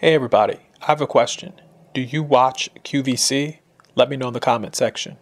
Hey everybody, I have a question. Do you watch QVC? Let me know in the comment section.